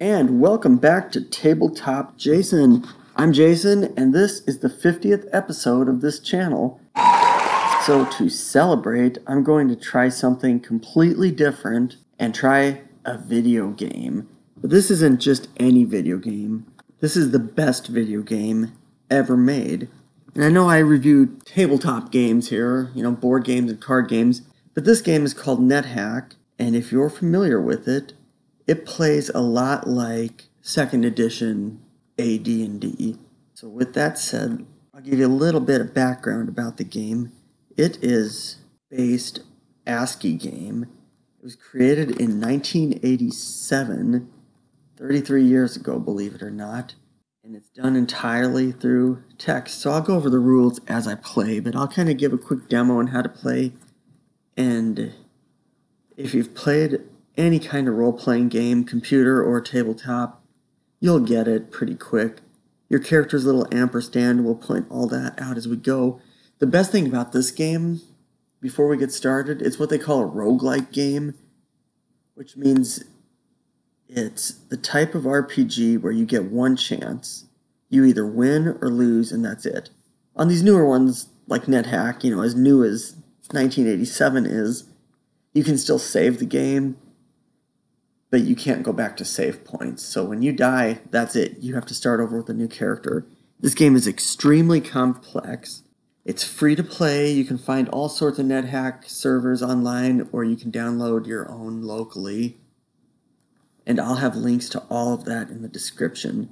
and welcome back to Tabletop Jason. I'm Jason, and this is the 50th episode of this channel. So, to celebrate, I'm going to try something completely different and try a video game. But this isn't just any video game, this is the best video game ever made. And I know I review tabletop games here, you know, board games and card games, but this game is called NetHack, and if you're familiar with it, it plays a lot like second edition AD&D. So with that said, I'll give you a little bit of background about the game. It is based ASCII game. It was created in 1987, 33 years ago, believe it or not. And it's done entirely through text. So I'll go over the rules as I play, but I'll kind of give a quick demo on how to play. And if you've played any kind of role playing game, computer or tabletop, you'll get it pretty quick. Your character's little ampersand will point all that out as we go. The best thing about this game, before we get started, it's what they call a roguelike game, which means it's the type of RPG where you get one chance. You either win or lose, and that's it. On these newer ones, like NetHack, you know, as new as 1987 is, you can still save the game but you can't go back to save points. So when you die, that's it. You have to start over with a new character. This game is extremely complex. It's free to play. You can find all sorts of NetHack servers online, or you can download your own locally. And I'll have links to all of that in the description.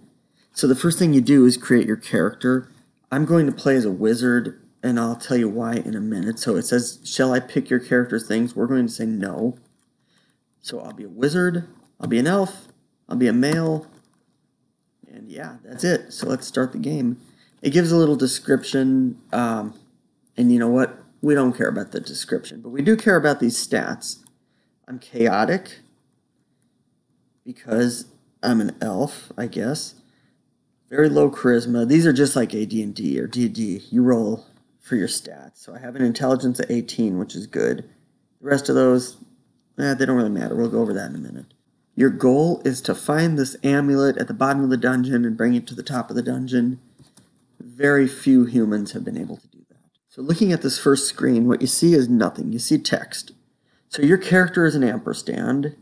So the first thing you do is create your character. I'm going to play as a wizard, and I'll tell you why in a minute. So it says, Shall I pick your character's things? We're going to say no. So I'll be a wizard, I'll be an elf, I'll be a male, and yeah, that's it. So let's start the game. It gives a little description, um, and you know what? We don't care about the description, but we do care about these stats. I'm chaotic because I'm an elf, I guess. Very low charisma. These are just like AD&D or D&D. You roll for your stats. So I have an intelligence of 18, which is good. The rest of those, Eh, they don't really matter. We'll go over that in a minute. Your goal is to find this amulet at the bottom of the dungeon and bring it to the top of the dungeon. Very few humans have been able to do that. So, looking at this first screen, what you see is nothing. You see text. So, your character is an ampersand.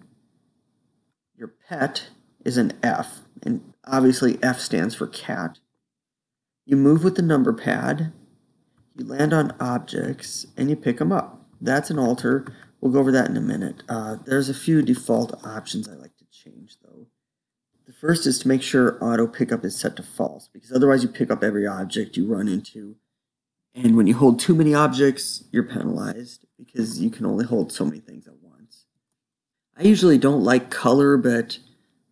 Your pet is an F, and obviously F stands for cat. You move with the number pad, you land on objects, and you pick them up. That's an altar. We'll go over that in a minute. Uh, there's a few default options I like to change though. The first is to make sure auto pickup is set to false because otherwise you pick up every object you run into. And when you hold too many objects, you're penalized because you can only hold so many things at once. I usually don't like color, but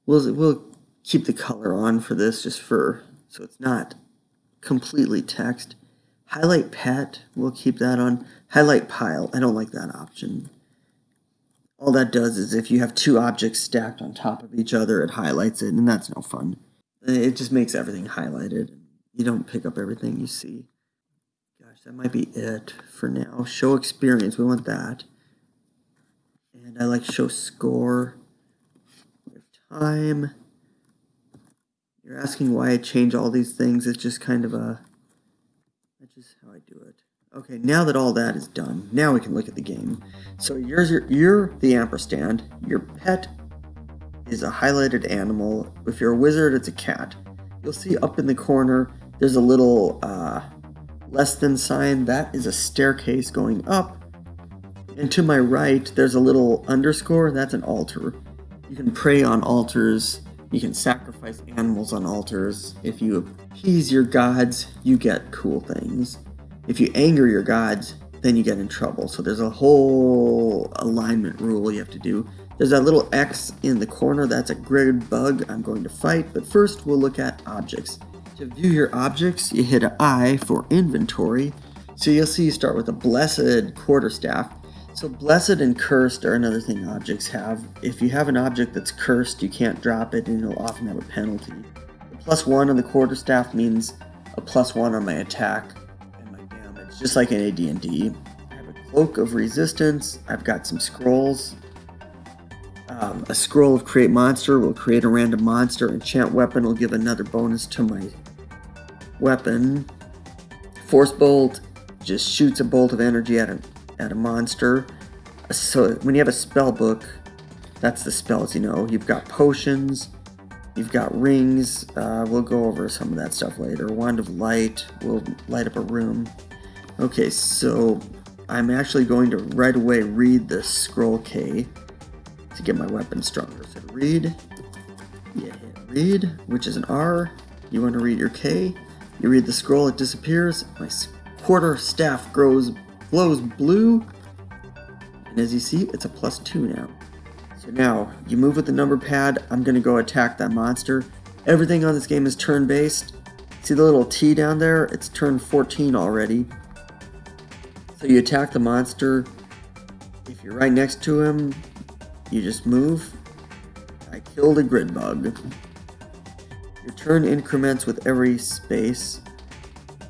we'll, we'll keep the color on for this just for so it's not completely text. Highlight pet, we'll keep that on. Highlight pile, I don't like that option all that does is if you have two objects stacked on top of each other, it highlights it, and that's no fun. It just makes everything highlighted. You don't pick up everything you see. Gosh, that might be it for now. Show experience, we want that. And I like show score. Time. You're asking why I change all these things. It's just kind of a. That's just how I do it. Okay, now that all that is done, now we can look at the game. So you're, you're the ampersand. Your pet is a highlighted animal. If you're a wizard, it's a cat. You'll see up in the corner, there's a little uh, less than sign. That is a staircase going up. And to my right, there's a little underscore. That's an altar. You can pray on altars. You can sacrifice animals on altars. If you appease your gods, you get cool things. If you anger your gods, then you get in trouble. So there's a whole alignment rule you have to do. There's that little X in the corner, that's a grid bug I'm going to fight, but first we'll look at objects. To view your objects, you hit I for inventory. So you'll see you start with a blessed quarterstaff. So blessed and cursed are another thing objects have. If you have an object that's cursed, you can't drop it and you'll often have a penalty. The plus one on the quarterstaff means a plus one on my attack just like in AD&D. I have a Cloak of Resistance, I've got some scrolls, Um, a scroll of create monster will create a random monster. Enchant weapon will give another bonus to my weapon. Force bolt just shoots a bolt of energy at a, at a monster. So when you have a spell book, that's the spells you know. You've got potions, you've got rings. Uh, we'll go over some of that stuff later. Wand of light will light up a room. Okay, so I'm actually going to right away read the scroll K to get my weapon stronger. So read, hit read, which is an R. You want to read your K. You read the scroll, it disappears. My quarter staff grows glows blue. And as you see, it's a plus two now. So now, you move with the number pad, I'm gonna go attack that monster. Everything on this game is turn-based. See the little T down there? It's turn 14 already. So you attack the monster. If you're right next to him, you just move. I killed a grid bug. Your turn increments with every space.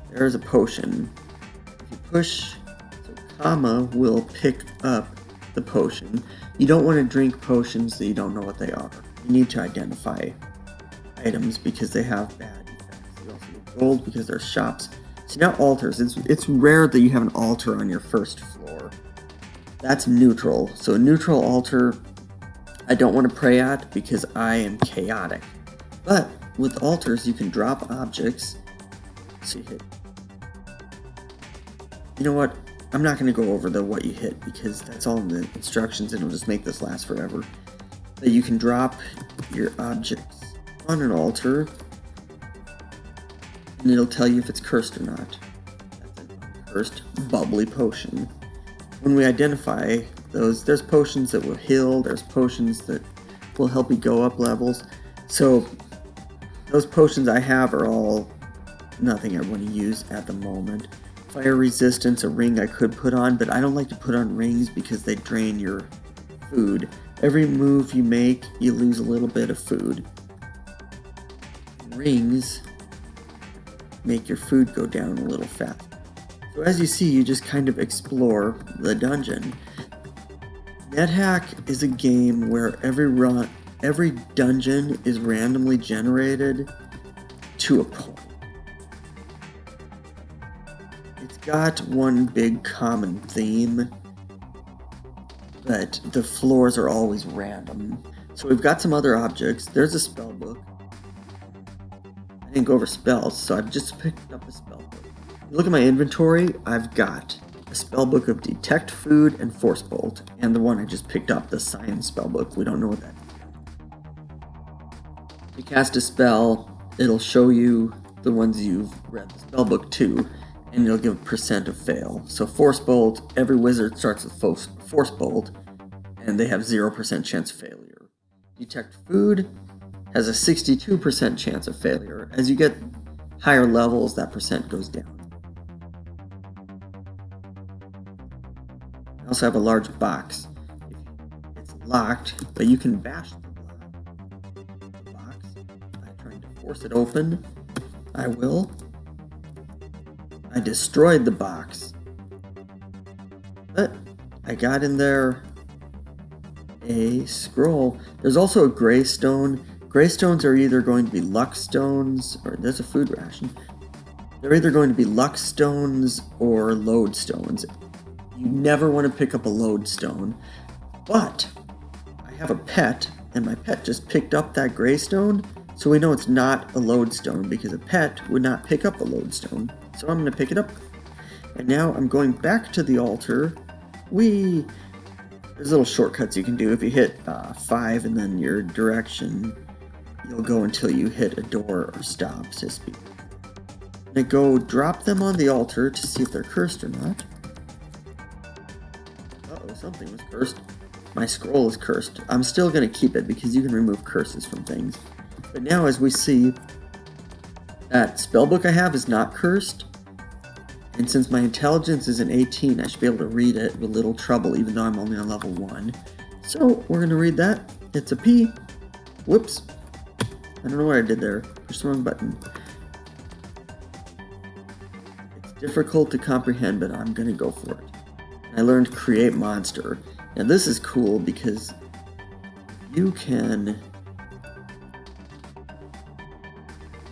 There's a potion. If you push, so comma will pick up the potion. You don't want to drink potions that you don't know what they are. You need to identify items because they have bad effects. You also need gold because there's shops. See now altars. It's it's rare that you have an altar on your first floor. That's neutral. So a neutral altar I don't want to pray at because I am chaotic. But with altars you can drop objects. So you hit. You know what? I'm not going to go over the what you hit because that's all in the instructions and it'll just make this last forever. But you can drop your objects on an altar and it'll tell you if it's cursed or not. That's an uncursed bubbly potion. When we identify those, there's potions that will heal, there's potions that will help you go up levels. So those potions I have are all nothing I want to use at the moment. Fire resistance, a ring I could put on, but I don't like to put on rings because they drain your food. Every move you make, you lose a little bit of food. Rings make your food go down a little fast. So as you see, you just kind of explore the dungeon. NetHack is a game where every run, every dungeon is randomly generated to a point. It's got one big common theme, but the floors are always random. So we've got some other objects. There's a spell book. I didn't go over spells, so I've just picked up a spell book. Look at my inventory. I've got a spell book of Detect Food and Force Bolt, and the one I just picked up, the Science spell book. We don't know what that is. You cast a spell, it'll show you the ones you've read the spell book to and it'll give a percent of fail. So Force Bolt, every wizard starts with Force Bolt, and they have 0% chance of failure. Detect Food has a 62% chance of failure. As you get higher levels, that percent goes down. I also have a large box. It's locked, but you can bash the box by trying to force it open. I will. I destroyed the box. But I got in there a scroll. There's also a greystone. Greystones are either going to be luck stones, or there's a food ration. They're either going to be luck stones or lodestones. You never want to pick up a lodestone. But I have a pet, and my pet just picked up that greystone, so we know it's not a lodestone because a pet would not pick up a lodestone. So I'm going to pick it up. And now I'm going back to the altar. We There's little shortcuts you can do. If you hit uh, 5 and then your direction, you'll go until you hit a door or stop, to speak. And go drop them on the altar to see if they're cursed or not. Uh-oh, something was cursed. My scroll is cursed. I'm still going to keep it because you can remove curses from things. But now as we see, that spellbook I have is not cursed. And since my intelligence is an 18, I should be able to read it with little trouble, even though I'm only on level 1. So, we're going to read that. It's a P. Whoops. I don't know what I did there. Push the wrong button. It's difficult to comprehend, but I'm to go for it. I learned Create Monster. Now, this is cool because you can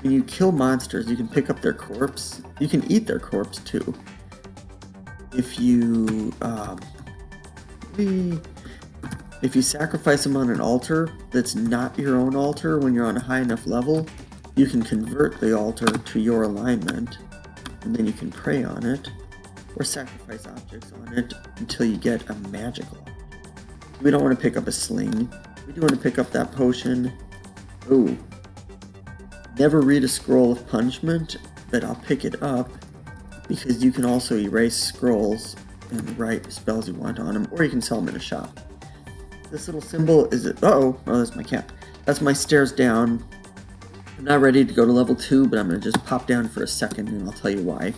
when you kill monsters, you can pick up their corpse. You can eat their corpse too. If you um, if you sacrifice them on an altar that's not your own altar when you're on a high enough level, you can convert the altar to your alignment, and then you can pray on it, or sacrifice objects on it until you get a magical object. We don't want to pick up a sling. We do want to pick up that potion. Ooh, Never read a scroll of punishment, but I'll pick it up because you can also erase scrolls and write spells you want on them, or you can sell them in a shop. This little symbol is it? oh, oh, that's my cap. That's my stairs down. I'm not ready to go to level two, but I'm gonna just pop down for a second, and I'll tell you why.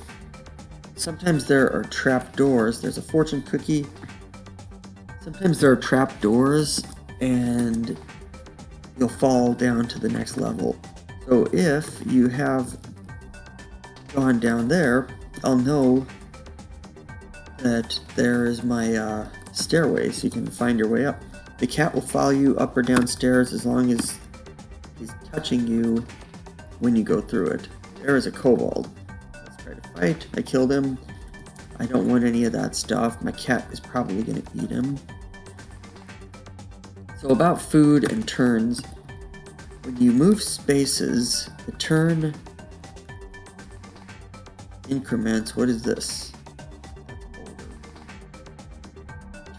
Sometimes there are trap doors. There's a fortune cookie. Sometimes there are trap doors, and you'll fall down to the next level so if you have gone down there, I'll know that there is my uh, stairway so you can find your way up. The cat will follow you up or downstairs as long as he's touching you when you go through it. There is a kobold. Let's try to fight. I killed him. I don't want any of that stuff. My cat is probably going to eat him. So about food and turns, when you move spaces, the turn increments. What is this?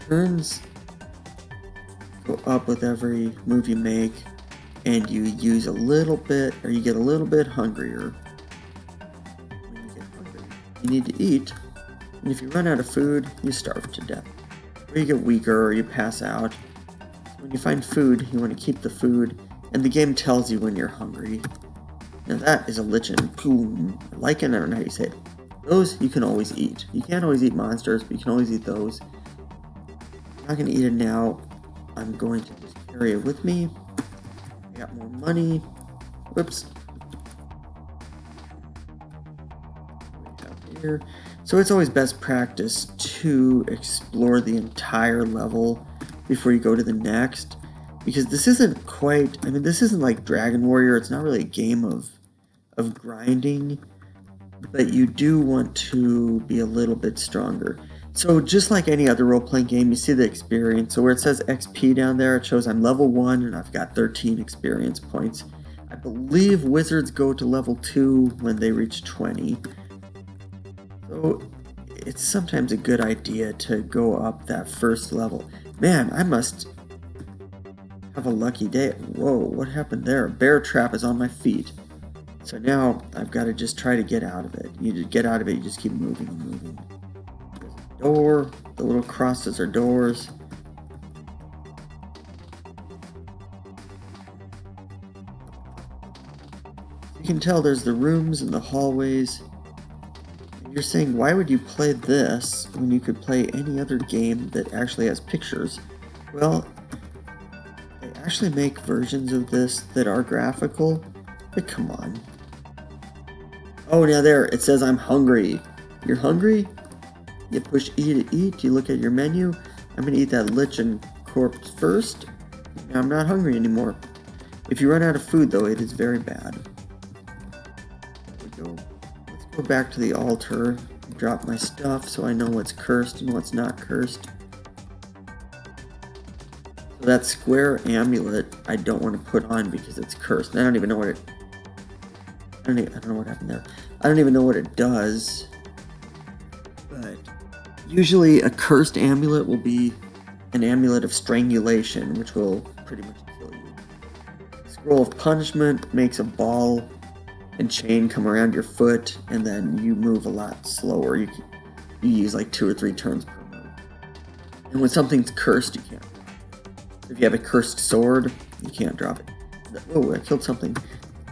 Turns up with every move you make, and you use a little bit, or you get a little bit hungrier. When you get hungry, you need to eat, and if you run out of food, you starve to death. Or you get weaker, or you pass out. When you find food, you want to keep the food and the game tells you when you're hungry. Now that is a lichen. Boom. Lichen, I don't know how you say it. Those you can always eat. You can't always eat monsters, but you can always eat those. I'm not to eat it now. I'm going to carry it with me. I got more money. Whoops. Here. So it's always best practice to explore the entire level before you go to the next because this isn't quite I mean this isn't like Dragon Warrior, it's not really a game of of grinding, but you do want to be a little bit stronger. So just like any other role-playing game, you see the experience. So where it says XP down there, it shows I'm level 1 and I've got 13 experience points. I believe wizards go to level 2 when they reach 20. So it's sometimes a good idea to go up that first level. Man, I must have a lucky day. Whoa, what happened there? A bear trap is on my feet. So now I've got to just try to get out of it. You just get out of it, you just keep moving and moving. Door, the little crosses are doors. You can tell there's the rooms and the hallways. You're saying, why would you play this when you could play any other game that actually has pictures? Well, they actually make versions of this that are graphical? But come on. Oh, now there, it says I'm hungry. You're hungry? You push E to eat, you look at your menu. I'm gonna eat that lichen corpse first. Now I'm not hungry anymore. If you run out of food though, it is very bad. Go. Let's go back to the altar, drop my stuff so I know what's cursed and what's not cursed. So That square amulet I don't want to put on because it's cursed. I don't even know what it... I don't, even, I don't know what happened there. I don't even know what it does. But usually a cursed amulet will be an amulet of strangulation, which will pretty much kill you. Scroll of punishment makes a ball and chain come around your foot, and then you move a lot slower. You, you use like two or three turns per move. And when something's cursed, you can't if you have a cursed sword, you can't drop it. Oh, I killed something.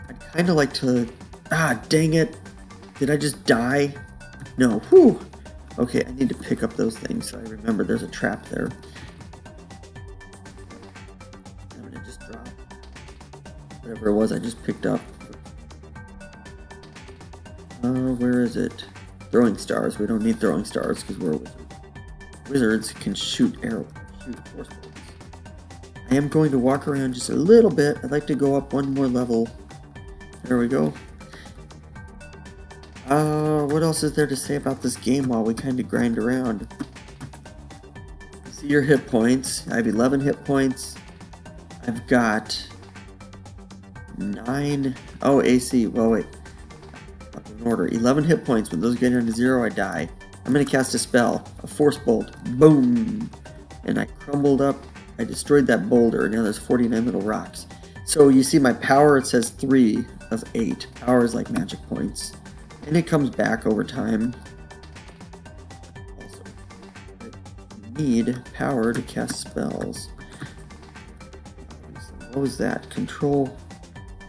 I'd kind of like to... Ah, dang it. Did I just die? No. Whew. Okay, I need to pick up those things so I remember there's a trap there. I'm gonna just drop whatever it was I just picked up. Uh, where is it? Throwing stars. We don't need throwing stars because we're wizards. Wizards can shoot arrows, shoot force I am going to walk around just a little bit. I'd like to go up one more level. There we go. Uh, what else is there to say about this game while we kind of grind around? See your hit points. I have 11 hit points. I've got 9. Oh, AC. Well, wait. In order. 11 hit points. When those get down to 0, I die. I'm going to cast a spell. A Force Bolt. Boom! And I crumbled up. I destroyed that boulder. Now there's 49 little rocks. So you see my power, it says 3 of 8. Power is like magic points and it comes back over time. Also, need power to cast spells. What was that? Control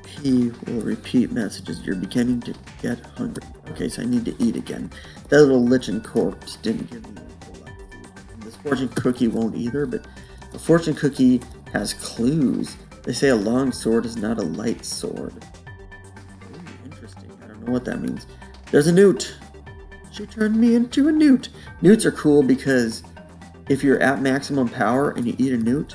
P will repeat messages. You're beginning to get hungry. Okay, so I need to eat again. That little lichen corpse didn't give me This fortune cookie won't either, but the fortune cookie has clues. They say a long sword is not a light sword. Ooh, interesting. I don't know what that means. There's a newt. She turned me into a newt. Newts are cool because if you're at maximum power and you eat a newt,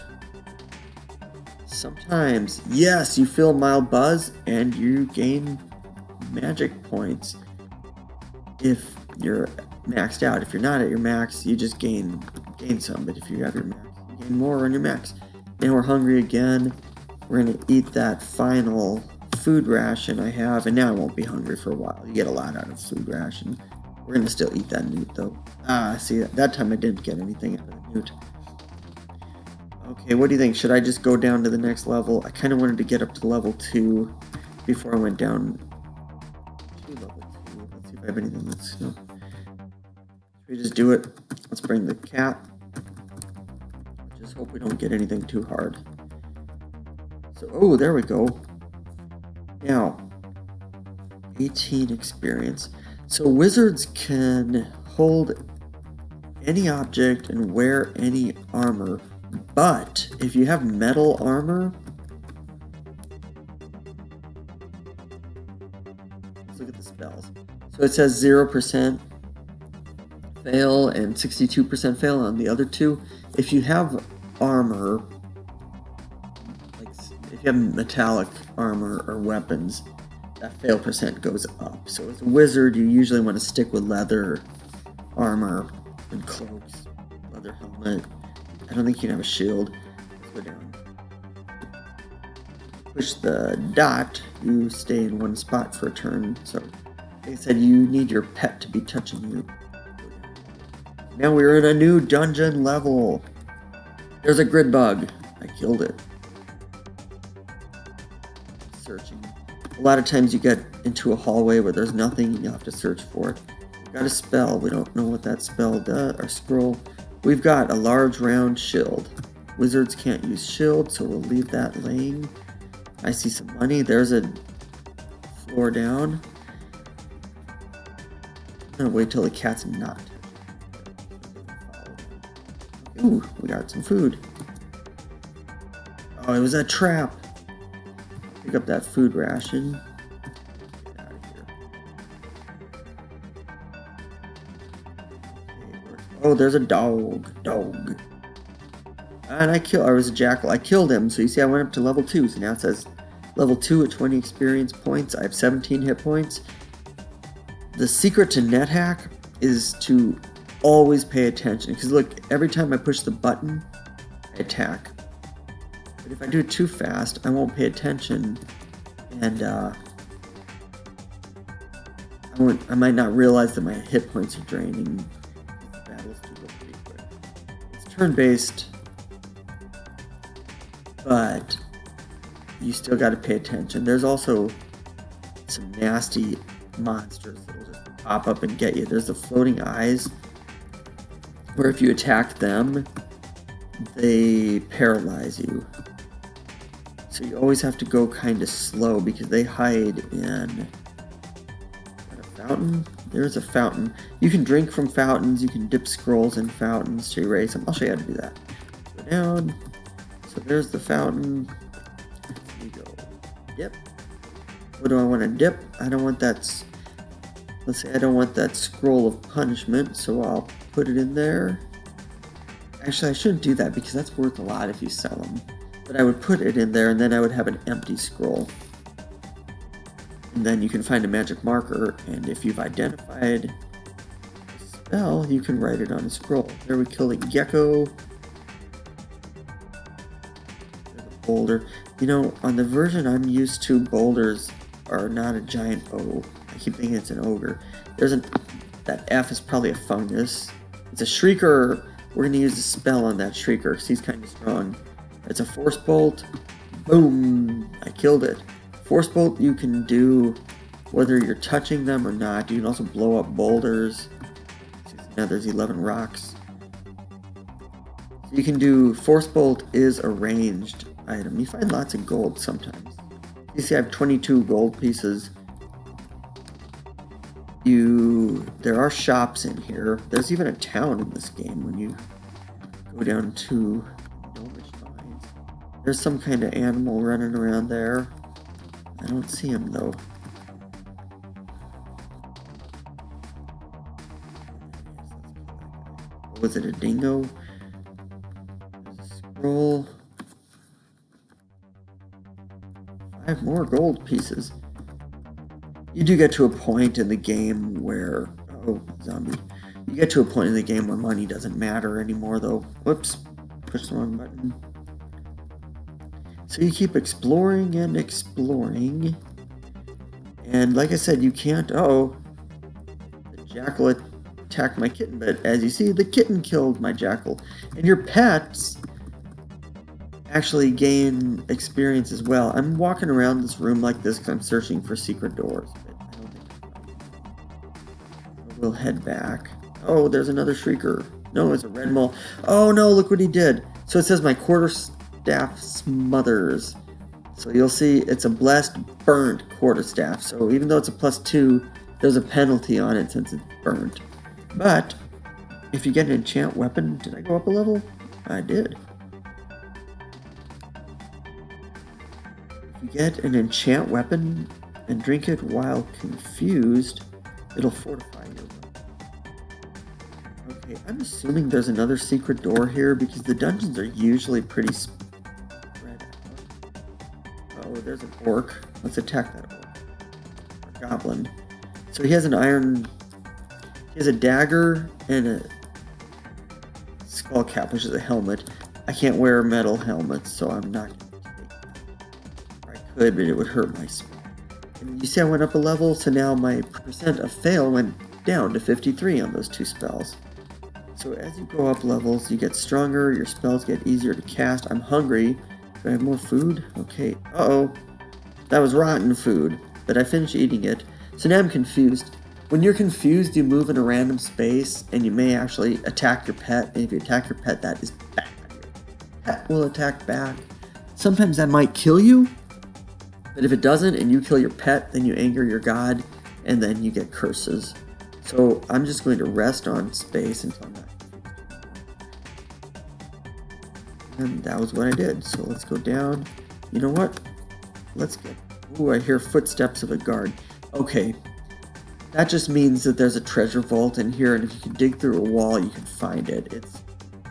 sometimes, yes, you feel mild buzz and you gain magic points. If you're maxed out, if you're not at your max, you just gain gain some. But if you have your max, you gain more on your max. And we're hungry again. We're gonna eat that final food ration I have, and now I won't be hungry for a while. You get a lot out of food ration. We're gonna still eat that newt though. Ah, see, that time I didn't get anything out of the newt. Okay, what do you think? Should I just go down to the next level? I kind of wanted to get up to level 2 before I went down to level 2. Let's see if I have anything that's... No. We just do it? Let's bring the cat. Just hope we don't get anything too hard. So, oh, there we go. Now, 18 experience. So wizards can hold any object and wear any armor, but if you have metal armor, let's look at the spells. So it says 0% fail and 62% fail on the other two. If you have armor, you have metallic armor or weapons, that fail percent goes up. So as a wizard, you usually want to stick with leather armor and cloaks, leather helmet. I don't think you can have a shield. Go down. Push the dot, you stay in one spot for a turn. So, like I said, you need your pet to be touching you. Now we're in a new dungeon level. There's a grid bug. I killed it. A lot of times you get into a hallway where there's nothing and you have to search for it. We've got a spell. We don't know what that spell does. Or scroll. We've got a large round shield. Wizards can't use shield, so we'll leave that laying. I see some money. There's a floor down. I'm gonna wait till the cat's not. Ooh, we got some food. Oh, it was a trap. Pick up that food ration. Oh, there's a dog. Dog. And I killed, or it was a jackal. I killed him. So you see, I went up to level 2. So now it says level 2 at 20 experience points. I have 17 hit points. The secret to NetHack is to always pay attention. Because look, every time I push the button, I attack. But if I do it too fast, I won't pay attention, and uh, I won't. I might not realize that my hit points are draining. It's turn-based, but you still got to pay attention. There's also some nasty monsters that'll just pop up and get you. There's the floating eyes, where if you attack them, they paralyze you. So you always have to go kind of slow because they hide in a fountain. There's a fountain. You can drink from fountains. You can dip scrolls in fountains to erase them. I'll show you how to do that. Go down. So there's the fountain. You go dip. What do I want to dip? I don't want that. Let's say I don't want that scroll of punishment, so I'll put it in there. Actually, I shouldn't do that because that's worth a lot if you sell them. But I would put it in there and then I would have an empty scroll. And then you can find a magic marker, and if you've identified a spell, you can write it on a scroll. There we kill a gecko. Boulder. You know, on the version I'm used to, boulders are not a giant O. I keep thinking it's an ogre. There's an that F is probably a fungus. It's a shrieker. We're gonna use a spell on that shrieker because he's kind of strong. It's a force bolt. Boom! I killed it. Force bolt you can do whether you're touching them or not. You can also blow up boulders. Now there's 11 rocks. You can do force bolt is a ranged item. You find lots of gold sometimes. You see I have 22 gold pieces. You there are shops in here. There's even a town in this game when you go down to. There's some kind of animal running around there. I don't see him though. Was it a dingo? A scroll. Five more gold pieces. You do get to a point in the game where oh zombie. You get to a point in the game where money doesn't matter anymore though. Whoops. Push the wrong button. So you keep exploring and exploring. And like I said, you can't. oh, the jackal attacked my kitten, but as you see, the kitten killed my jackal. And your pets actually gain experience as well. I'm walking around this room like this because I'm searching for secret doors. We'll head back. Oh, there's another shrieker. No, it's a red mole. Oh no, look what he did. So it says my quarter staff smothers. So you'll see it's a blessed burnt quarterstaff. So even though it's a plus two, there's a penalty on it since it's burnt. But if you get an enchant weapon, did I go up a level? I did. If you get an enchant weapon and drink it while confused, it'll fortify you. Okay, I'm assuming there's another secret door here because the dungeons are usually pretty there's an orc. Let's attack that orc. Or goblin. So he has an iron. He has a dagger and a skull cap, which is a helmet. I can't wear metal helmets, so I'm not going to take I could, but it would hurt my spell. And you see I went up a level, so now my percent of fail went down to 53 on those two spells. So as you go up levels, you get stronger, your spells get easier to cast. I'm hungry, do I have more food? Okay. Uh-oh. That was rotten food, but I finished eating it. So now I'm confused. When you're confused, you move in a random space, and you may actually attack your pet. And if you attack your pet, that is bad. Pet will attack back. Sometimes that might kill you, but if it doesn't, and you kill your pet, then you anger your god, and then you get curses. So I'm just going to rest on space until I'm not And that was what I did. So let's go down. You know what? Let's get... Ooh, I hear footsteps of a guard. Okay. That just means that there's a treasure vault in here, and if you can dig through a wall, you can find it. It's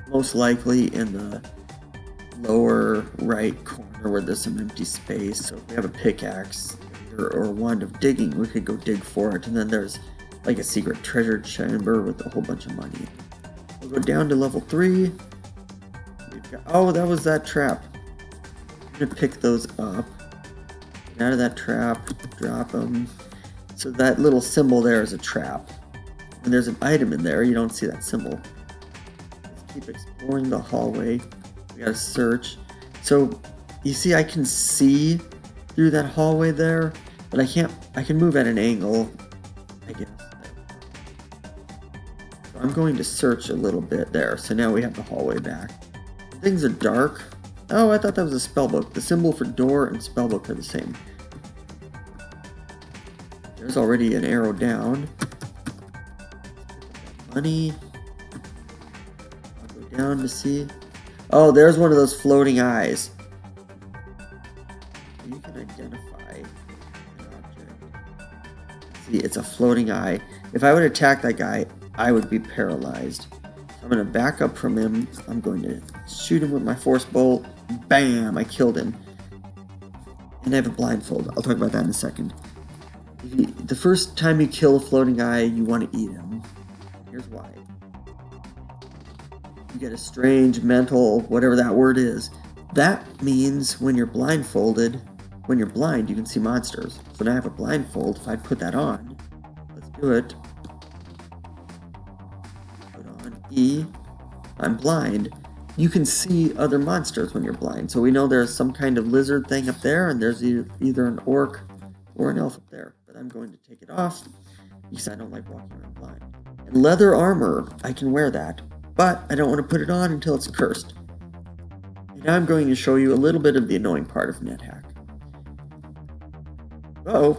most likely in the lower right corner where there's some empty space. So if we have a pickaxe or, or wand of digging, we could go dig for it. And then there's like a secret treasure chamber with a whole bunch of money. We'll go down to level 3. Oh, that was that trap. I'm gonna pick those up. Get out of that trap, drop them. So that little symbol there is a trap. When there's an item in there, you don't see that symbol. Let's keep exploring the hallway. We gotta search. So you see I can see through that hallway there, but I can't, I can move at an angle, I guess. So I'm going to search a little bit there. So now we have the hallway back. Things are dark. Oh, I thought that was a spellbook. The symbol for door and spellbook are the same. There's already an arrow down. Money. I'll go down to see. Oh, there's one of those floating eyes. You can identify an object. See, it's a floating eye. If I would attack that guy, I would be paralyzed. I'm going to back up from him. I'm going to shoot him with my force bolt. Bam! I killed him. And I have a blindfold. I'll talk about that in a second. The first time you kill a floating guy, you want to eat him. Here's why. You get a strange mental, whatever that word is. That means when you're blindfolded, when you're blind, you can see monsters. So now I have a blindfold. If I put that on, let's do it. I'm blind. You can see other monsters when you're blind. So we know there's some kind of lizard thing up there, and there's either an orc or an elf up there. But I'm going to take it off because I don't like walking around blind. And leather armor, I can wear that, but I don't want to put it on until it's cursed. And now I'm going to show you a little bit of the annoying part of NetHack. Uh-oh.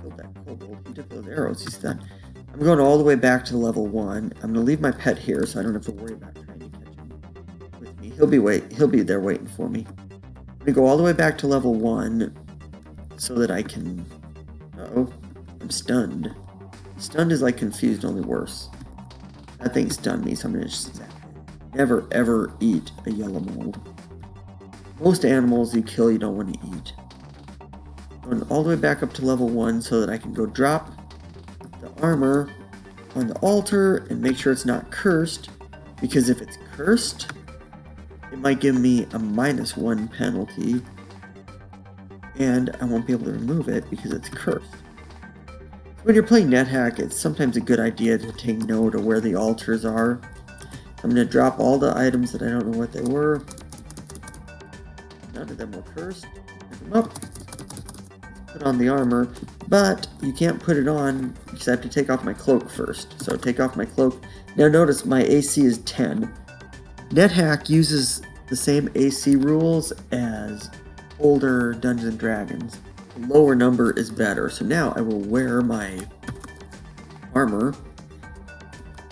Killed that kobold. He took those arrows. He's done. I'm going all the way back to level one. I'm gonna leave my pet here so I don't have to worry about trying to catch him with me. He'll be wait. He'll be there waiting for me. I'm gonna go all the way back to level one so that I can. Uh oh, I'm stunned. Stunned is like confused, only worse. That thing stunned me, so I'm gonna just never ever eat a yellow mold. Most animals you kill, you don't want to eat. Going all the way back up to level one so that I can go drop the armor on the altar and make sure it's not cursed. Because if it's cursed, it might give me a minus one penalty. And I won't be able to remove it because it's cursed. When you're playing NetHack, it's sometimes a good idea to take note of where the altars are. I'm going to drop all the items that I don't know what they were. None of them were cursed. Pick them up. Put on the armor, but you can't put it on because I have to take off my cloak first. So take off my cloak. Now notice my AC is 10. NetHack uses the same AC rules as older Dungeons & Dragons lower number is better. So now I will wear my armor.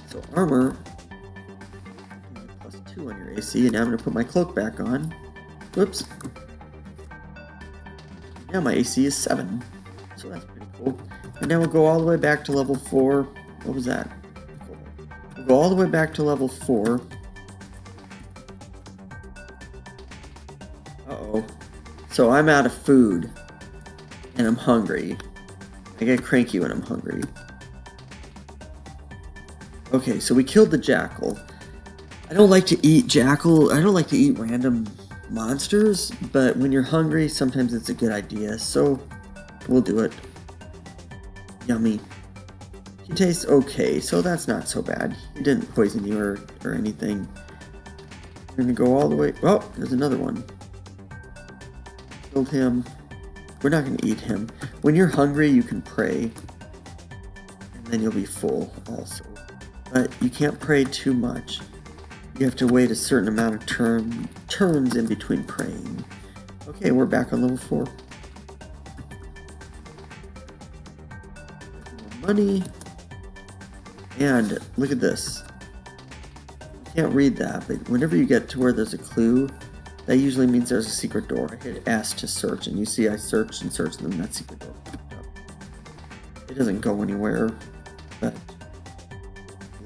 So armor plus two on your AC, and now I'm going to put my cloak back on. Whoops. Now my AC is 7. So that's pretty cool. And now we'll go all the way back to level 4. What was that? We'll go all the way back to level 4. Uh-oh. So I'm out of food and I'm hungry. I get cranky when I'm hungry. Okay, so we killed the jackal. I don't like to eat jackal. I don't like to eat random monsters, but when you're hungry, sometimes it's a good idea. So we'll do it. Yummy. He tastes okay, so that's not so bad. He didn't poison you or, or anything. We're gonna go all the way. Oh, there's another one. Killed him. We're not to eat him. When you're hungry, you can pray. And then you'll be full also. But you can't pray too much. You have to wait a certain amount of term, turns in between praying. Okay, we're back on level 4. Money. And look at this. You can't read that, but whenever you get to where there's a clue, that usually means there's a secret door. I hit S to search, and you see I searched and searched, and then that secret door popped up. It doesn't go anywhere, but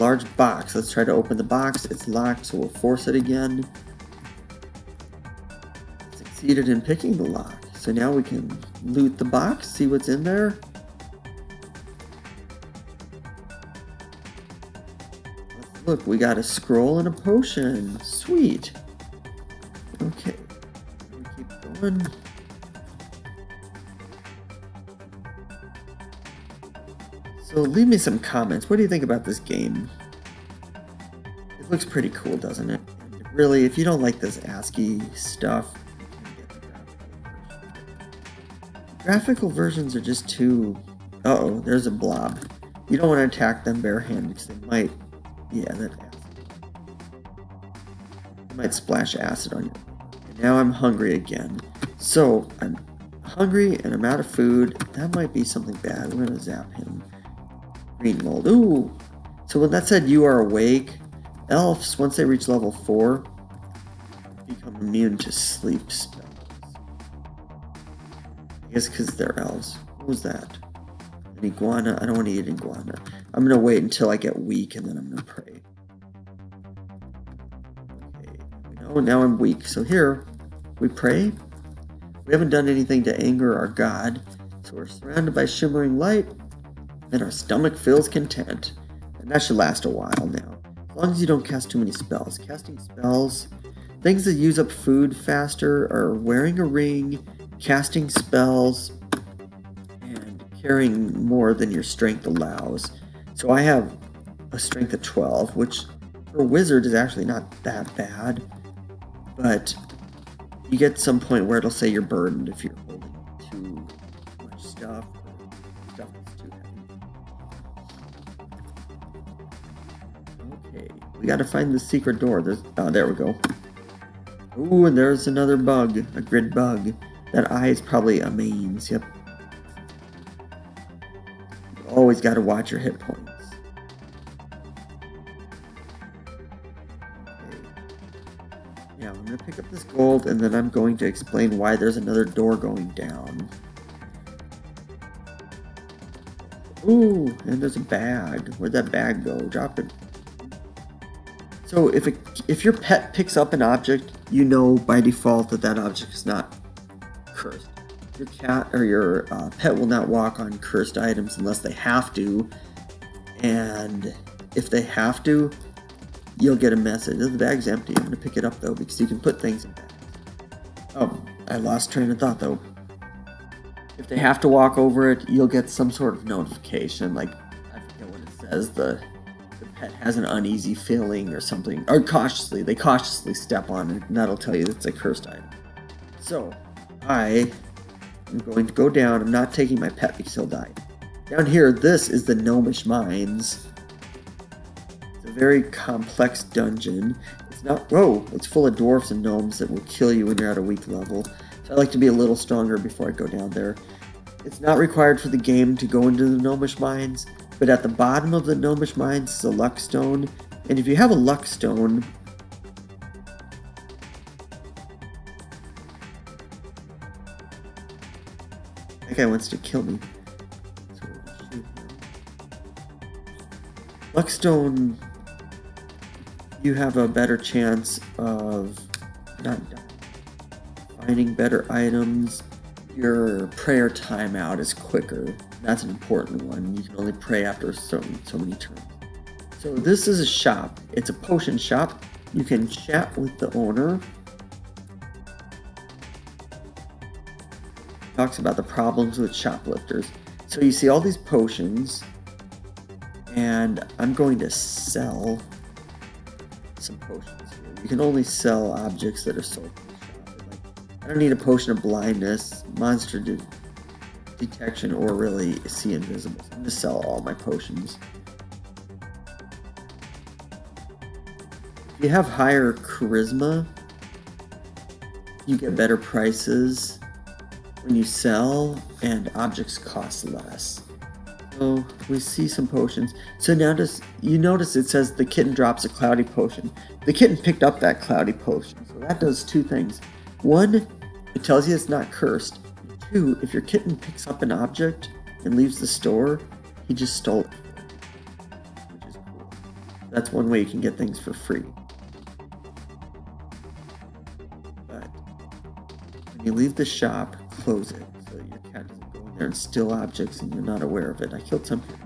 large box. Let's try to open the box. It's locked, so we'll force it again. Succeeded in picking the lock. So now we can loot the box, see what's in there. Look, we got a scroll and a potion. Sweet. Okay. Keep going. So leave me some comments. What do you think about this game? It looks pretty cool, doesn't it? really, if you don't like this ASCII stuff, graphical versions are just too... Uh oh there's a blob. You don't want to attack them barehanded because they might... Yeah, that They might splash acid on you. And Now I'm hungry again. So, I'm hungry and I'm out of food. That might be something bad. We're gonna zap him. Green mold. Ooh! So when that said you are awake, elves, once they reach level 4, become immune to sleep spells. I guess because they're elves. What was that? An iguana? I don't want to eat iguana. I'm gonna wait until I get weak and then I'm gonna pray. Okay, Oh, now I'm weak. So here, we pray. We haven't done anything to anger our God, so we're surrounded by shimmering light, and our stomach feels content. And that should last a while now. As long as you don't cast too many spells. Casting spells, things that use up food faster are wearing a ring, casting spells, and carrying more than your strength allows. So I have a strength of 12, which for a wizard is actually not that bad. But you get some point where it'll say you're burdened if you're holding too much stuff stuff that's too heavy. Okay, we gotta find the secret door. There's, oh, there we go. Ooh, and there's another bug, a grid bug. That eye is probably a mains, yep. You always gotta watch your hit points. Yeah, I'm gonna pick up this gold and then I'm going to explain why there's another door going down. Ooh, and there's a bag. Where'd that bag go? Drop it. So if it, if your pet picks up an object, you know by default that that object is not cursed. Your cat or your uh, pet will not walk on cursed items unless they have to. And if they have to, you'll get a message. The bag's empty. I'm gonna pick it up though because you can put things in bags. Oh, I lost train of thought though. If they have to walk over it, you'll get some sort of notification, like I forget what it says. The has an uneasy feeling or something, or cautiously they cautiously step on it, and that'll tell you it's a cursed item. So, I am going to go down. I'm not taking my pet because he'll die. Down here, this is the Gnomish Mines It's a very complex dungeon. It's not, whoa, it's full of dwarfs and gnomes that will kill you when you're at a weak level. So I like to be a little stronger before I go down there. It's not required for the game to go into the gnomish mines, but at the bottom of the gnomish mines is a luck stone. And if you have a luck stone, that guy wants to kill me. Luckstone you have a better chance of not finding better items. Your prayer timeout is quicker. That's an important one. You can only pray after so, so many turns. So this is a shop. It's a potion shop. You can chat with the owner. Talks about the problems with shoplifters. So you see all these potions, and I'm going to sell some potions here. You can only sell objects that are sold I don't need a potion of blindness, monster detection, or really see invisible. So I'm to sell all my potions. If you have higher charisma, you get better prices when you sell, and objects cost less. So we see some potions. So now does you notice it says the kitten drops a cloudy potion. The kitten picked up that cloudy potion. So that does two things. One, it tells you it's not cursed. Two, if your kitten picks up an object and leaves the store, he just stole it. Which is cool. That's one way you can get things for free. But when you leave the shop, close it so your cat doesn't go in there and steal objects and you're not aware of it. I killed some people.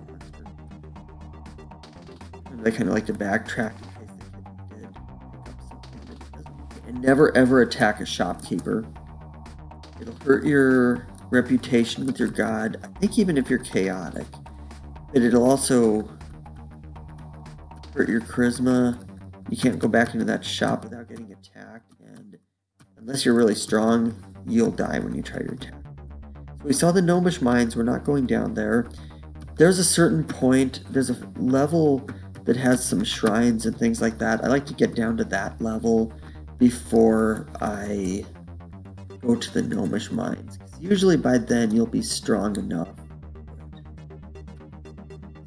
They kind of like to backtrack in case they did. And never ever attack a shopkeeper. It'll hurt your reputation with your god. I think even if you're chaotic, but it'll also hurt your charisma. You can't go back into that shop without getting attacked, and unless you're really strong, you'll die when you try to attack. We saw the gnomish mines. We're not going down there. There's a certain point. There's a level that has some shrines and things like that. I like to get down to that level before I go to the gnomish mines. Usually by then you'll be strong enough.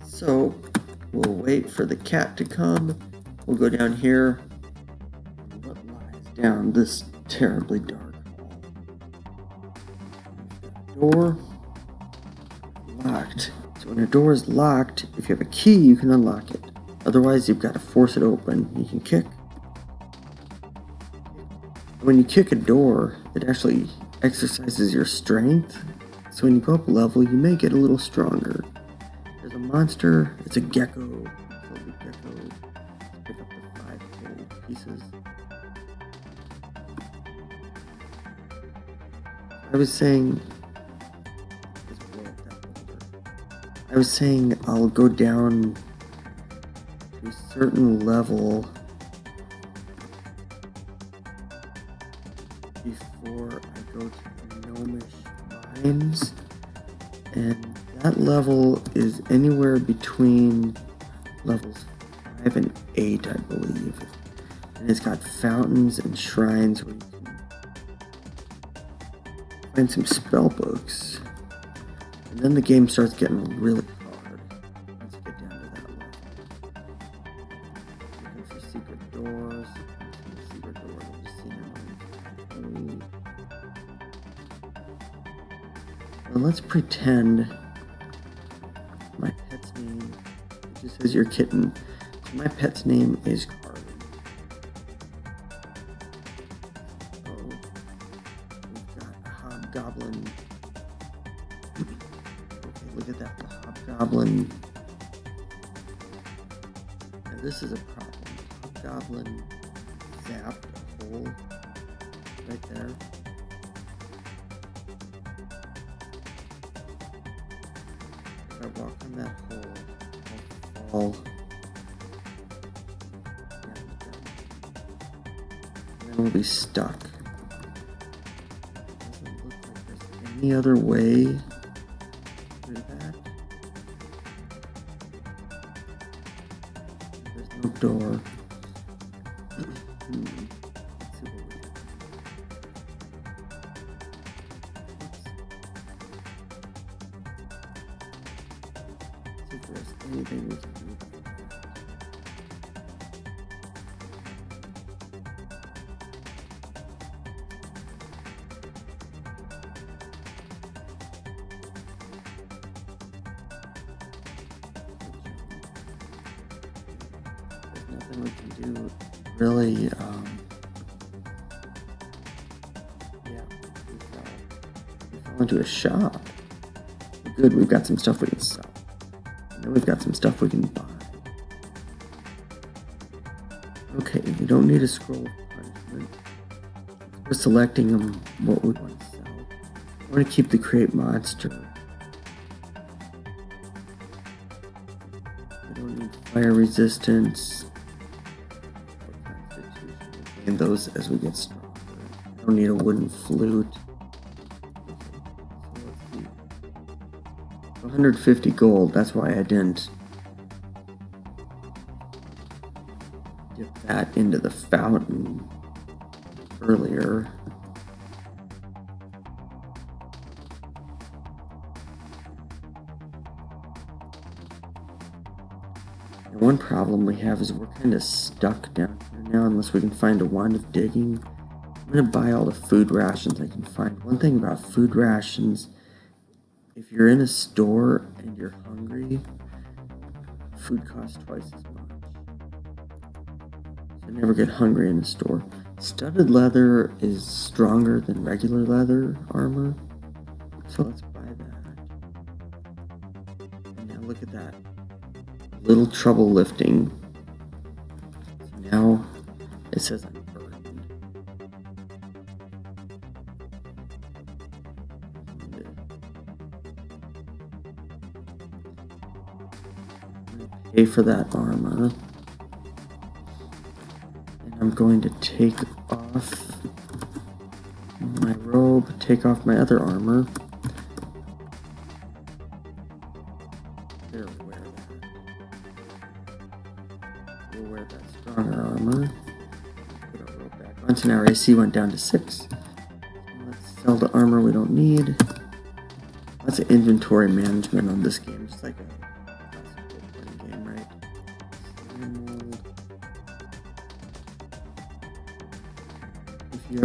So we'll wait for the cat to come. We'll go down here. What lies down this terribly dark? Door locked. So when a door is locked, if you have a key, you can unlock it. Otherwise, you've got to force it open. You can kick. When you kick a door, it actually exercises your strength. So when you go up a level, you may get a little stronger. There's a monster. It's a gecko. Kill the gecko. Pick up the five pieces. I was saying. I was saying I'll go down to a certain level And that level is anywhere between levels 5 and 8, I believe. And it's got fountains and shrines where you can find some spell books. And then the game starts getting really pretend my pet's name it just says your kitten. So my pet's name is Carly. So we've got a hobgoblin. Okay, look at that, the hobgoblin. Now this is a problem. Hobgoblin zapped a hole right there. That then we'll be stuck. Doesn't look like there's any other way we've got some stuff we can sell. And then we've got some stuff we can buy. Okay, we don't need a scroll of punishment. We're selecting them what we want to sell. I want to keep the create monster. I don't need fire resistance. gain those as we get stronger. I don't need a wooden flute. 150 gold. That's why I didn't dip that into the fountain earlier. And one problem we have is we're kind of stuck down here now unless we can find a wand of digging. I'm gonna buy all the food rations I can find. One thing about food rations if you're in a store and you're hungry, food costs twice as much. So never get hungry in a store. Studded leather is stronger than regular leather armor. So let's buy that. And now look at that. Little trouble lifting. So now it says I'm pay for that armor. And I'm going to take off my robe, take off my other armor. There, we'll wear that. We'll wear that stronger armor. Put our robe back on. So now our AC went down to 6. Let's sell the armor we don't need. Lots of inventory management on this game, just like a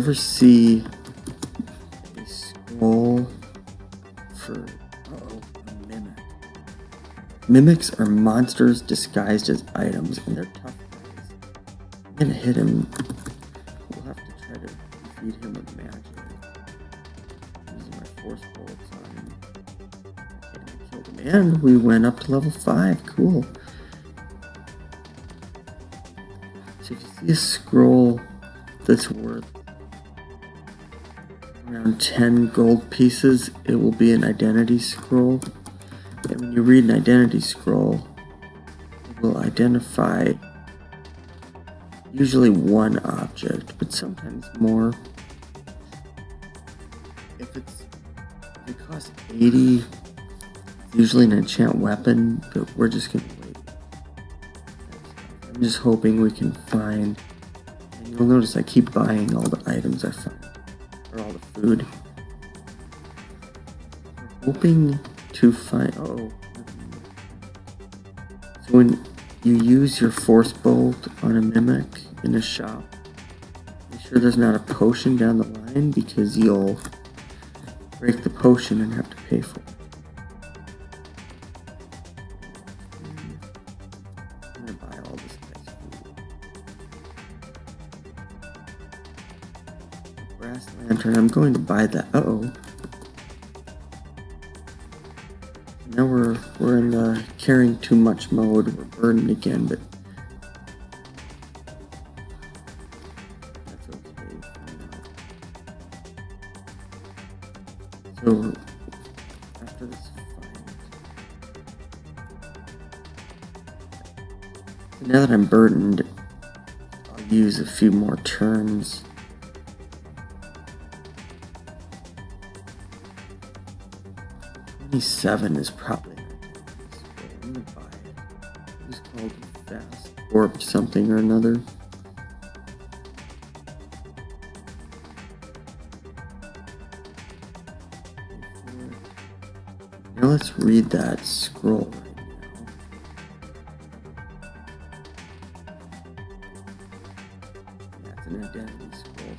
ever see a scroll for a mimic. Mimics are monsters disguised as items, and they're tough guys. I'm gonna hit him. We'll have to try to magic. Using my force on him. And killed him. And we went up to level 5. Cool. So if you see a scroll that's worth around 10 gold pieces, it will be an identity scroll. And when you read an identity scroll, it will identify usually one object, but sometimes more. If it's if it costs 80, it's usually an enchant weapon, but we're just gonna wait. I'm just hoping we can find and you'll notice I keep buying all the items I find. Food. Hoping to find oh so when you use your force bolt on a mimic in a shop. Make sure there's not a potion down the line because you'll break the potion and have to pay for it. I'm going to buy that. Uh oh. Now we're we're in the carrying too much mode. We're burdened again, but that's okay. So after this fight, so now that I'm burdened, I'll use a few more turns. Twenty-seven is probably. It's called Fast something or another. Now let's read that scroll scroll.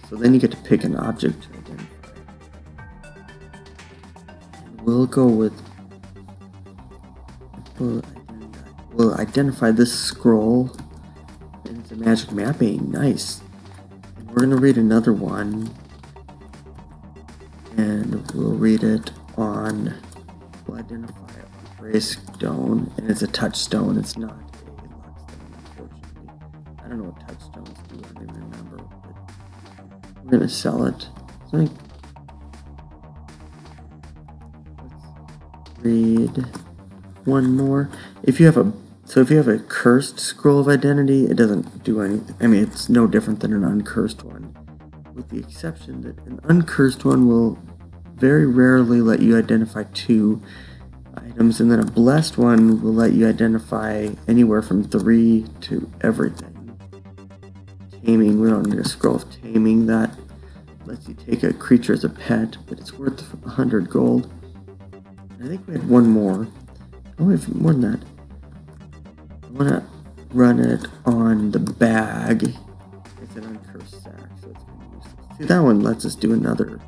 So then you get to pick an object we'll go with. We'll identify, we'll identify this scroll. And it's a magic mapping. Nice. And we're gonna read another one. And we'll read it on we'll identify it on stone, and it's a touchstone. It's not. I don't know what touchstones do. I don't even remember. But we're gonna sell it. I- let's read one more. If you have a so if you have a cursed scroll of identity, it doesn't do anything. I mean, it's no different than an uncursed one, with the exception that an uncursed one will very rarely let you identify two items, and then a blessed one will let you identify anywhere from three to everything. Taming, we don't need a scroll of taming. That lets you take a creature as a pet, but it's worth 100 gold. I think we had one more. Oh, we have more than that. I want to run it on the bag. It's an uncursed sack, so it's going to useless. See, that one lets us do another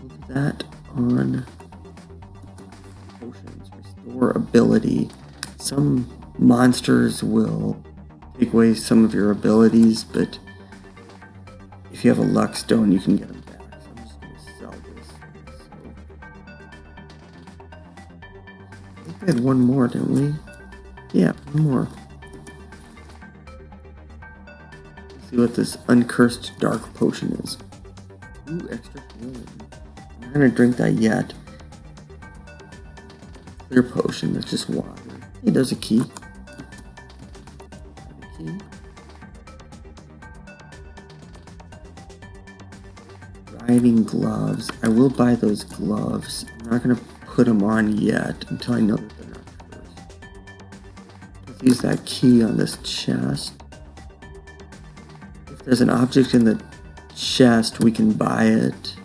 We'll do that on potions. Restore ability. Some monsters will take away some of your abilities, but if you have a luck stone, you can get we had one more, didn't we? Yeah, one more. Let's see what this uncursed dark potion is. Ooh, extra healing. I'm not gonna drink that yet. Clear potion, that's just water. Hey, there's a key. A key. Riding gloves. I will buy those gloves. I'm not gonna put them on yet until I know that they're not use that key on this chest. If there's an object in the chest, we can buy it.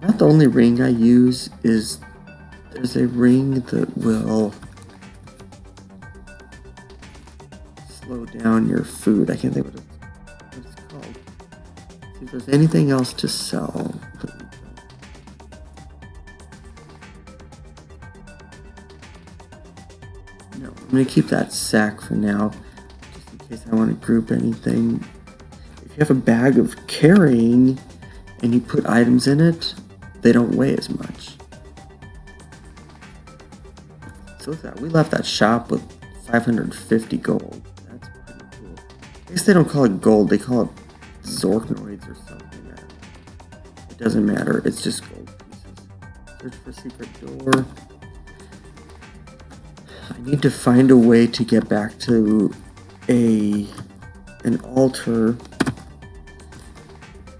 Not the only ring I use is there's a ring that will down your food. I can't think what it's, what it's called. See if there's anything else to sell. No, I'm gonna keep that sack for now, just in case I want to group anything. If you have a bag of carrying and you put items in it, they don't weigh as much. So that, we left that shop with 550 gold. Guess they don't call it gold, they call it Zorkmids or something. It doesn't matter, it's just gold pieces. Search for secret door. I need to find a way to get back to a an altar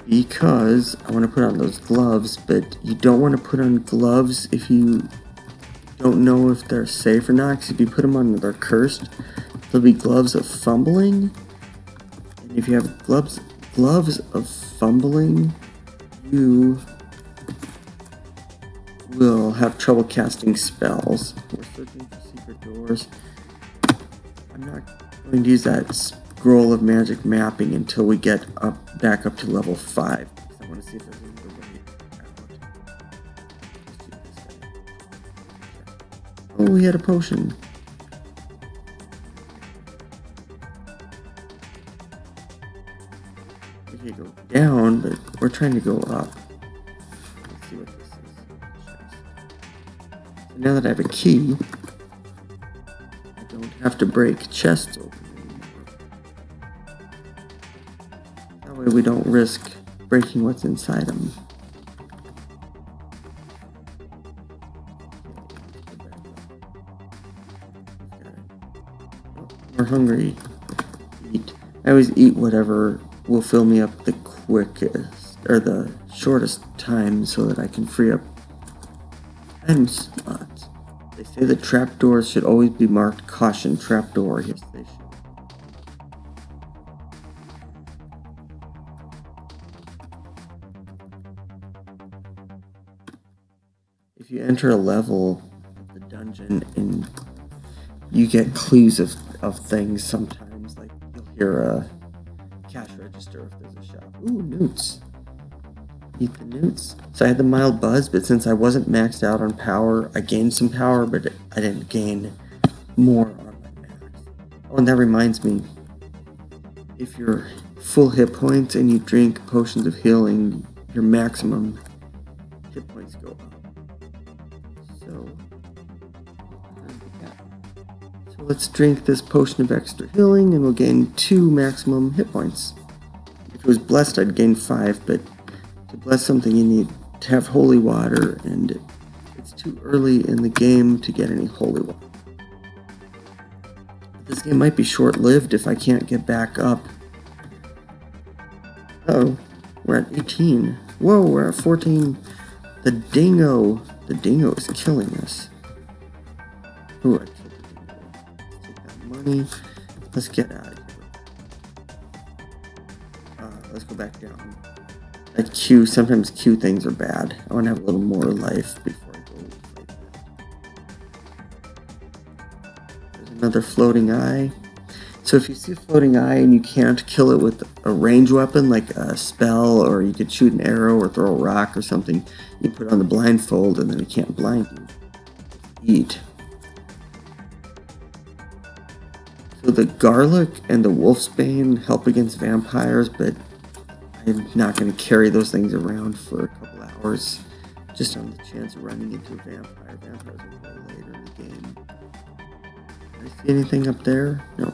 because I want to put on those gloves, but you don't want to put on gloves if you don't know if they're safe or not. Because if you put them on, they're cursed. There'll be gloves of fumbling, if you have gloves gloves of fumbling, you will have trouble casting spells. We're searching for secret doors. I'm not going to use that scroll of magic mapping until we get up back up to level 5. I want to see if there's way out. Oh, we had a potion. We could go down, but we're trying to go up. Let's see what this is. So now that I have a key, I don't have to break chests open anymore. That way we don't risk breaking what's inside them. We're hungry. Eat. I always eat whatever will fill me up the quickest or the shortest time so that I can free up item slots. They say that trapdoors should always be marked caution trapdoor. Yes, they should. If you enter a level of the dungeon and you get clues of, of things sometimes, like you'll hear a if there's a shop. Ooh, newts. Eat the newts. So I had the mild buzz, but since I wasn't maxed out on power, I gained some power, but I didn't gain more on my max. Oh, and that reminds me, if you're full hit points and you drink potions of healing, your maximum hit points go up. So, so let's drink this potion of extra healing and we'll gain two maximum hit points. If it was blessed, I'd gain five, but to bless something, you need to have holy water, and it's too early in the game to get any holy water. This game might be short lived if I can't get back up. Oh, we're at 18. Whoa, we're at 14. The dingo. The dingo is killing us. Ooh, I killed the dingo. Take that money. Let's get out let's go back down. At Q, sometimes Q things are bad. I want to have a little more life before I go like. There's another floating eye. So if you see a floating eye and you can't kill it with a range weapon like a spell, or you could shoot an arrow or throw a rock or something, you put on the blindfold and then it can't blind you. Eat. So the garlic and the wolfsbane help against vampires, but I'm not going to carry those things around for a couple hours just on the chance of running into a vampire. Vampires are way later in the game. I see anything up there? No.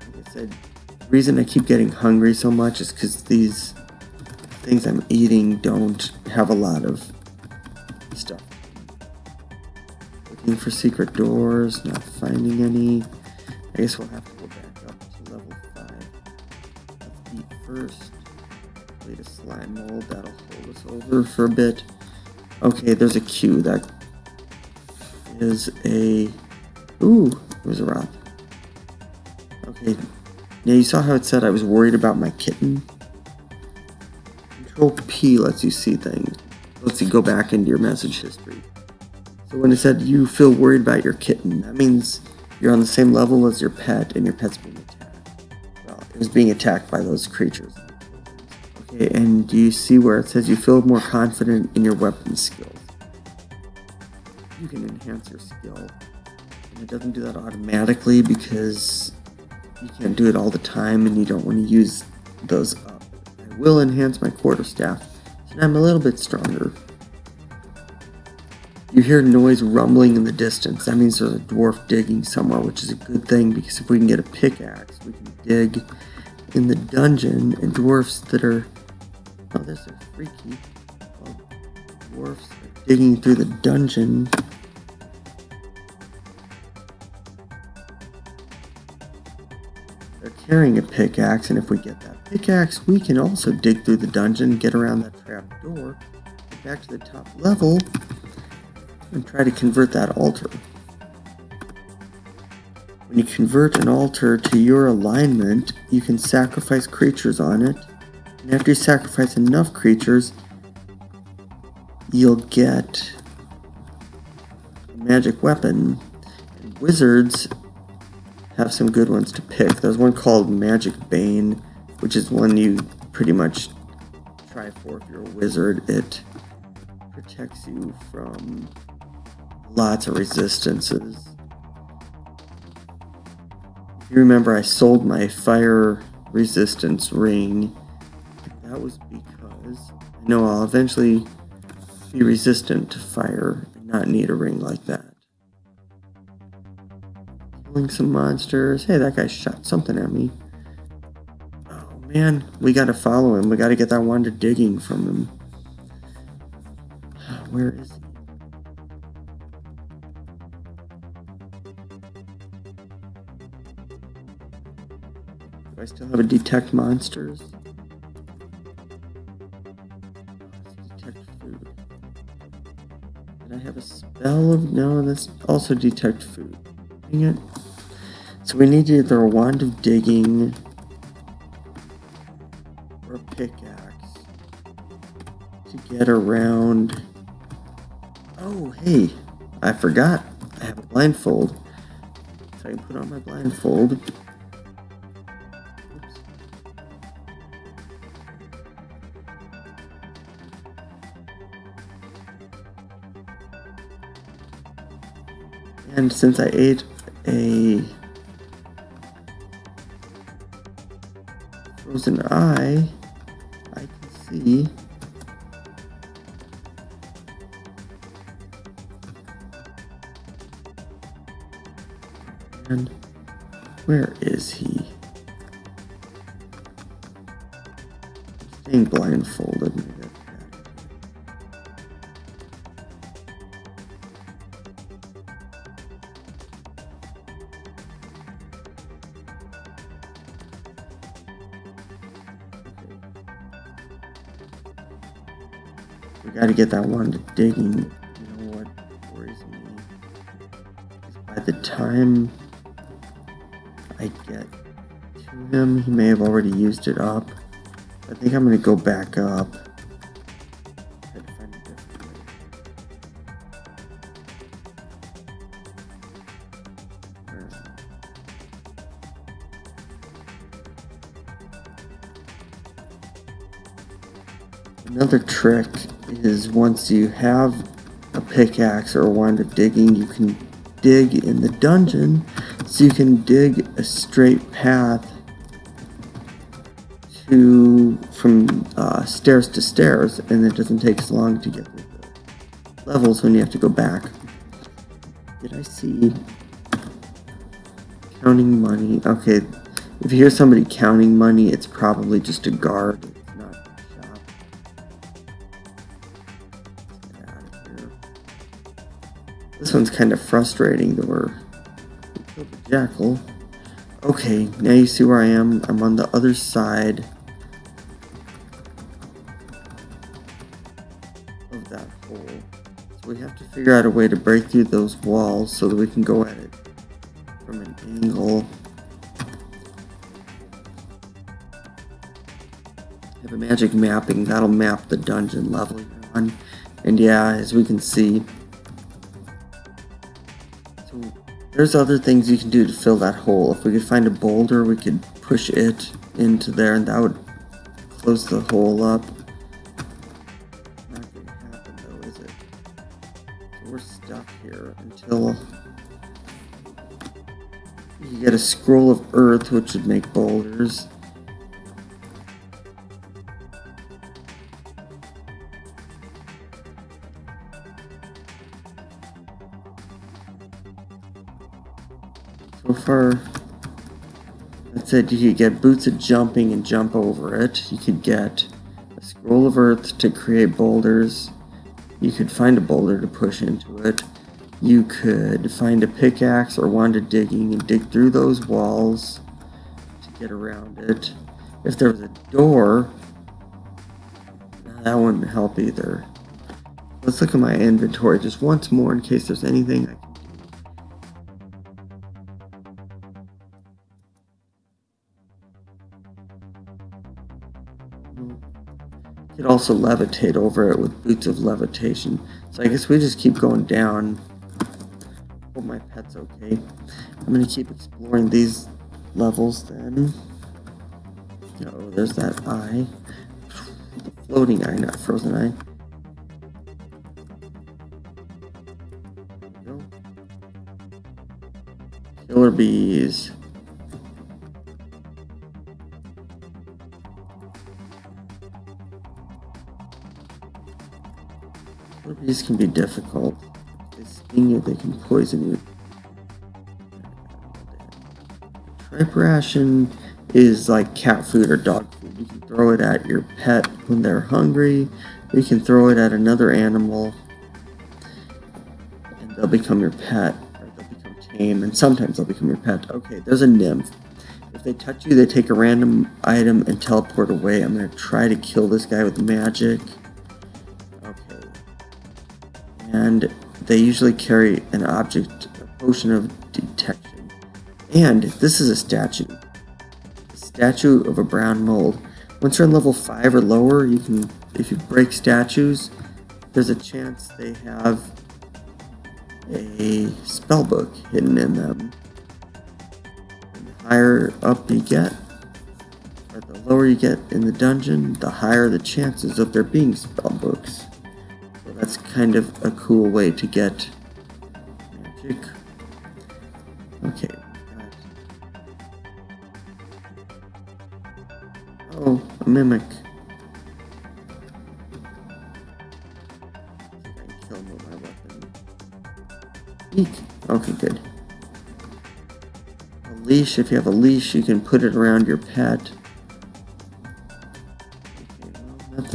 Like I said, the reason I keep getting hungry so much is because these things I'm eating don't have a lot of stuff. Looking for secret doors, not finding any. I guess we'll have to first. A slime mold, that'll hold us over for a bit. Okay, there's a Q. That is a. Ooh, it was a rock. Okay, now you saw how it said I was worried about my kitten? Control P lets you see things. Lets you go back into your message history. So when it said you feel worried about your kitten, that means you're on the same level as your pet and your pet's being. Was being attacked by those creatures. Okay, and do you see where it says you feel more confident in your weapon skills? you can enhance your skill. And it doesn't do that automatically because you can't do it all the time and you don't want to use those up. I will enhance my quarterstaff so I'm a little bit stronger. You hear noise rumbling in the distance. That means there's a dwarf digging somewhere, which is a good thing because if we can get a pickaxe, we can dig in the dungeon and dwarfs that are. Oh, there's a freaky. Well, dwarfs are digging through the dungeon. They're carrying a pickaxe, and if we get that pickaxe, we can also dig through the dungeon, get around that trap door, back to the top level, and try to convert that altar. When you convert an altar to your alignment, you can sacrifice creatures on it. And after you sacrifice enough creatures, you'll get a magic weapon. And wizards have some good ones to pick. There's one called Magic Bane, which is one you pretty much try for if you're a wizard. It protects you from lots of resistances. You remember, I sold my fire resistance ring. That was because I know I'll eventually be resistant to fire and not need a ring like that. Killing some monsters. Hey, that guy shot something at me. Oh man, we gotta follow him. We gotta get that wand digging from him. Where is he? I still have a detect monsters? Detect food. Did I have a spell of no? That's also detect food. Dang it. So we need either a wand of digging or a pickaxe to get around. Oh, hey, I forgot. I have a blindfold. So I can put on my blindfold. And since I ate a frozen eye, digging. You know what worries me? Is by the time I get to him, he may have already used it up. I think I'm gonna go back up. Another trick is once you have a pickaxe or a wand of digging, you can dig in the dungeon so you can dig a straight path to from uh, stairs to stairs, and it doesn't take as long to get the levels when you have to go back. Did I see counting money? Okay, if you hear somebody counting money, it's probably just a guard. Kind of frustrating we're the jackal. Okay, now you see where I am. I'm on the other side of that hole. So we have to figure out a way to break through those walls so that we can go at it from an angle. have a magic mapping that'll map the dungeon level you're on. And yeah, as we can see, there's other things you can do to fill that hole. If we could find a boulder, we could push it into there, and that would close the hole up. Not gonna happen though, is it? So we're stuck here until you get a scroll of earth, which would make boulders. That's it. You could get boots of jumping and jump over it. You could get a scroll of earth to create boulders. You could find a boulder to push into it. You could find a pickaxe or wand of digging and dig through those walls to get around it. If there was a door, that wouldn't help either. Let's look at my inventory just once more in case there's anything I can could also levitate over it with boots of levitation. So I guess we just keep going down. Hope my pet's okay. I'm gonna keep exploring these levels then. Oh, there's that eye. The floating eye, not frozen eye. Killer bees. Bees can be difficult. They sting you, they can poison you. Tripe ration is like cat food or dog food. You can throw it at your pet when they're hungry. You can throw it at another animal, and they'll become your pet, or they'll become tame, and sometimes they'll become your pet. Okay, there's a nymph. If they touch you, they take a random item and teleport away. I'm gonna try to kill this guy with magic. And they usually carry an object, a potion of detection. And this is a statue. A statue of a brown mold. Once you're on level 5 or lower, you can if you break statues, there's a chance they have a spell book hidden in them. And the higher up you get, or the lower you get in the dungeon, the higher the chances of there being spell books. That's kind of a cool way to get magic. Okay. Oh, a mimic. I can kill him with my weapon. Eek. Okay, good. A leash. If you have a leash, you can put it around your pet.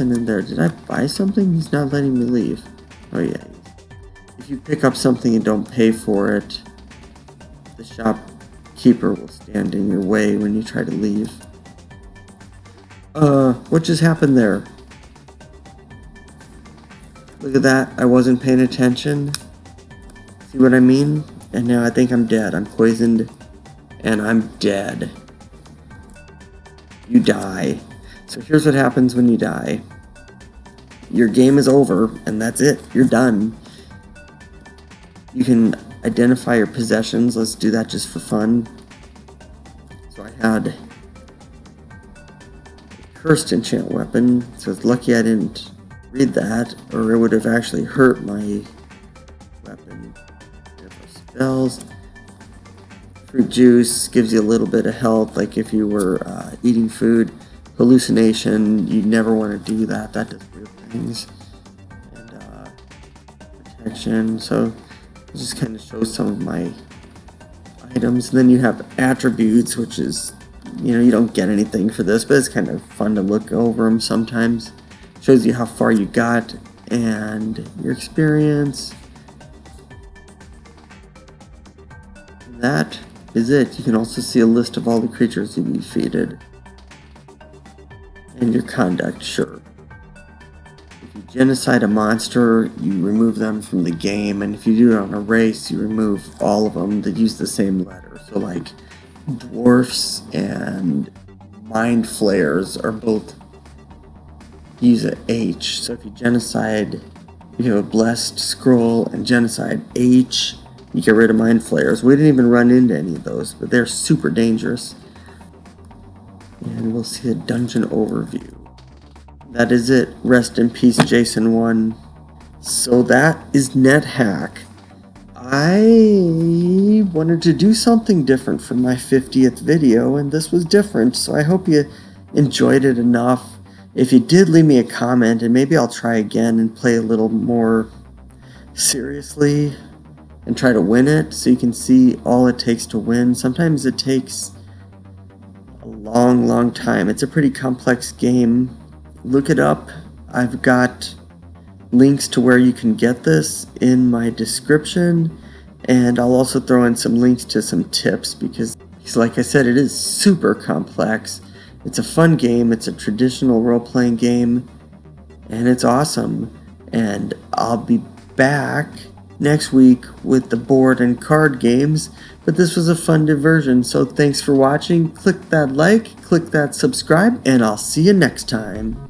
Nothing in there. Did I buy something? He's not letting me leave. Oh yeah. If you pick up something and don't pay for it, the shopkeeper will stand in your way when you try to leave. Uh, what just happened there? Look at that. I wasn't paying attention. See what I mean? And now I think I'm dead. I'm poisoned. And I'm dead. You die. So here's what happens when you die. Your game is over, and that's it. You're done. You can identify your possessions. Let's do that just for fun. So I had cursed enchant weapon, so it's lucky I didn't read that, or it would have actually hurt my weapon. Spells. Fruit juice gives you a little bit of health, like if you were uh, eating food. Hallucination, you never want to do that, that does weird things. And uh, protection, so it just kind of shows some of my items. And then you have attributes, which is you know, you don't get anything for this, but it's kind of fun to look over them sometimes. Shows you how far you got and your experience. That is it. You can also see a list of all the creatures you defeated. And your conduct, sure. If you genocide a monster, you remove them from the game, and if you do it on a race, you remove all of them that use the same letter. So, like, dwarfs and mind flayers are both use a H. So if you genocide, you have a blessed scroll and genocide H, you get rid of mind flayers. We didn't even run into any of those, but they're super dangerous. And we'll see a dungeon overview. That is it. Rest in peace, Jason 1. So that is NetHack. I wanted to do something different for my 50th video, and this was different, so I hope you enjoyed it enough. If you did, leave me a comment, and maybe I'll try again and play a little more seriously and try to win it so you can see all it takes to win. Sometimes it takes long, long time. It's a pretty complex game. Look it up. I've got links to where you can get this in my description, and I'll also throw in some links to some tips because, like I said, it is super complex. It's a fun game, it's a traditional role playing game, and it's awesome. And I'll be back next week with the board and card games. But this was a fun diversion, so thanks for watching. Click that like, click that subscribe, and I'll see you next time.